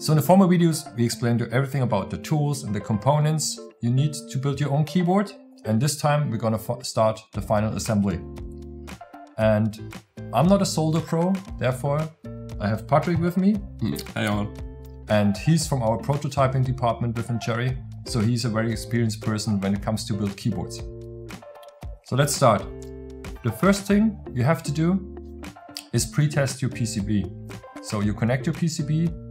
So in the former videos, we explained you everything about the tools and the components you need to build your own keyboard. And this time we're gonna start the final assembly. And I'm not a solder pro, therefore I have Patrick with me. Hmm, hey all. And he's from our prototyping department within Cherry. So he's a very experienced person when it comes to build keyboards. So let's start. The first thing you have to do is pre-test your PCB. So you connect your PCB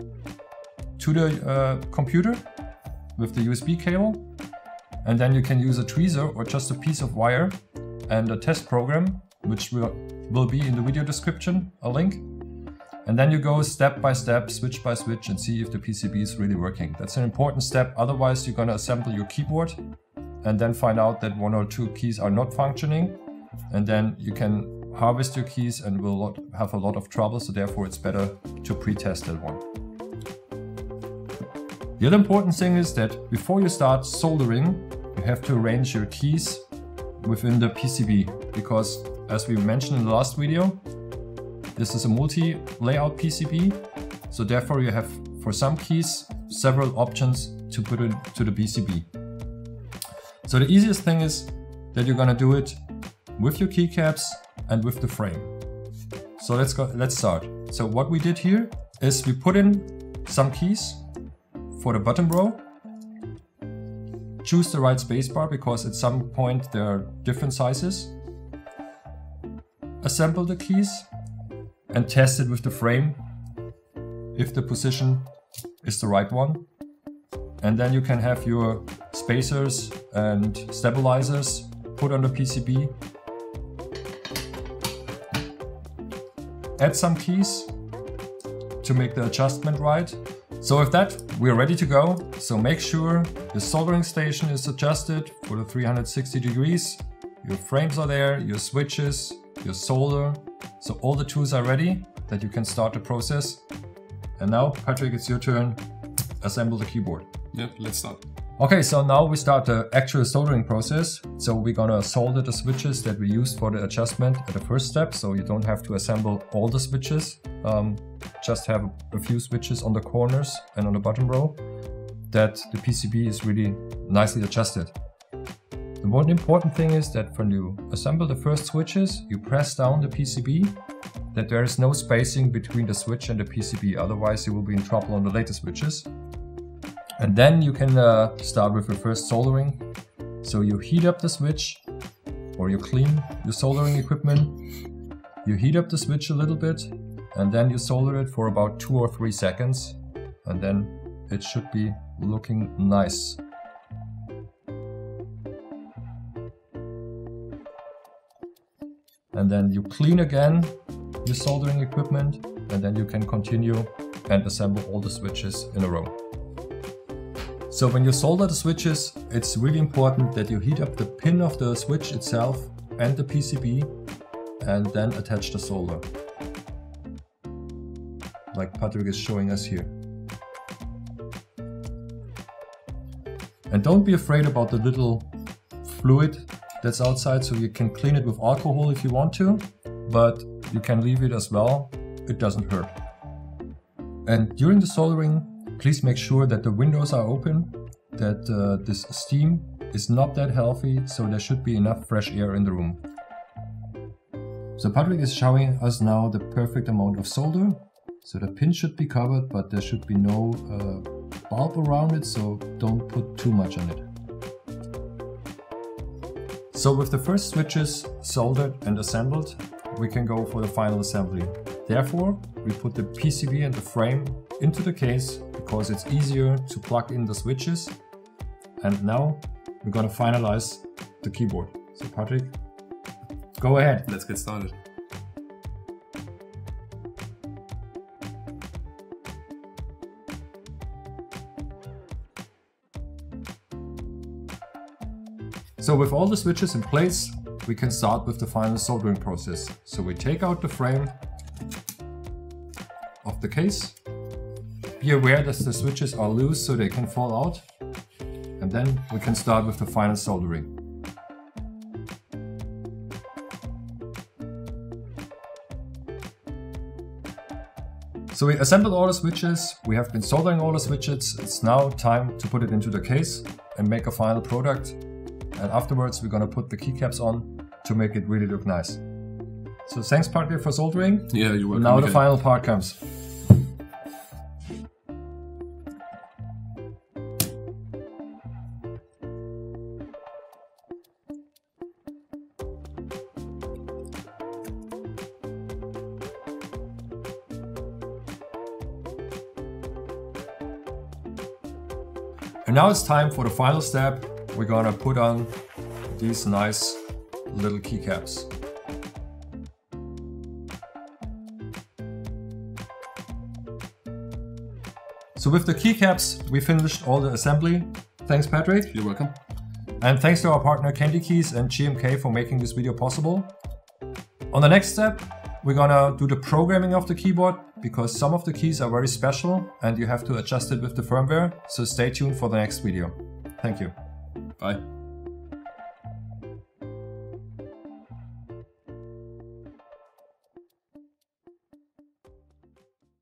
to the uh, computer with the USB cable and then you can use a tweezer or just a piece of wire and a test program which will, will be in the video description, a link. And then you go step by step, switch by switch and see if the PCB is really working. That's an important step, otherwise you're gonna assemble your keyboard and then find out that one or two keys are not functioning and then you can harvest your keys and will have a lot of trouble, so therefore it's better to pre-test that one. The other important thing is that before you start soldering, you have to arrange your keys within the PCB because as we mentioned in the last video, this is a multi-layout PCB, so therefore you have for some keys several options to put it to the PCB. So the easiest thing is that you're gonna do it with your keycaps and with the frame. So let's go, let's start. So what we did here is we put in some keys for the bottom row. Choose the right spacebar because at some point there are different sizes. Assemble the keys and test it with the frame if the position is the right one. And then you can have your spacers and stabilizers put on the PCB add some keys to make the adjustment right. So with that, we're ready to go. So make sure the soldering station is adjusted for the 360 degrees. Your frames are there, your switches, your solder. So all the tools are ready that you can start the process. And now, Patrick, it's your turn. Assemble the keyboard. Yep, let's start. Okay, so now we start the actual soldering process. So we're gonna solder the switches that we used for the adjustment at the first step. So you don't have to assemble all the switches. Um, just have a few switches on the corners and on the bottom row that the PCB is really nicely adjusted. The one important thing is that when you assemble the first switches, you press down the PCB, that there is no spacing between the switch and the PCB, otherwise you will be in trouble on the later switches. And then you can uh, start with your first soldering. So you heat up the switch or you clean your soldering equipment. You heat up the switch a little bit and then you solder it for about two or three seconds and then it should be looking nice. And then you clean again your soldering equipment and then you can continue and assemble all the switches in a row. So when you solder the switches, it's really important that you heat up the pin of the switch itself and the PCB and then attach the solder. Like Patrick is showing us here. And don't be afraid about the little fluid that's outside so you can clean it with alcohol if you want to, but you can leave it as well, it doesn't hurt. And during the soldering, Please make sure that the windows are open, that uh, this steam is not that healthy, so there should be enough fresh air in the room. So Patrick is showing us now the perfect amount of solder. So the pin should be covered, but there should be no uh, bulb around it, so don't put too much on it. So with the first switches soldered and assembled, we can go for the final assembly. Therefore, we put the PCB and the frame into the case because it's easier to plug in the switches. And now we're gonna finalize the keyboard. So Patrick, go ahead. Let's get started. So with all the switches in place, we can start with the final soldering process. So we take out the frame of the case be aware that the switches are loose so they can fall out. And then we can start with the final soldering. So we assembled all the switches, we have been soldering all the switches, it's now time to put it into the case and make a final product. And afterwards we're gonna put the keycaps on to make it really look nice. So thanks partner for soldering. Yeah, you're welcome. Now the final part comes. And now it's time for the final step. We're gonna put on these nice little keycaps. So with the keycaps, we finished all the assembly. Thanks, Patrick. You're welcome. And thanks to our partner Candy Keys and GMK for making this video possible. On the next step, we're gonna do the programming of the keyboard because some of the keys are very special and you have to adjust it with the firmware. So stay tuned for the next video. Thank you. Bye.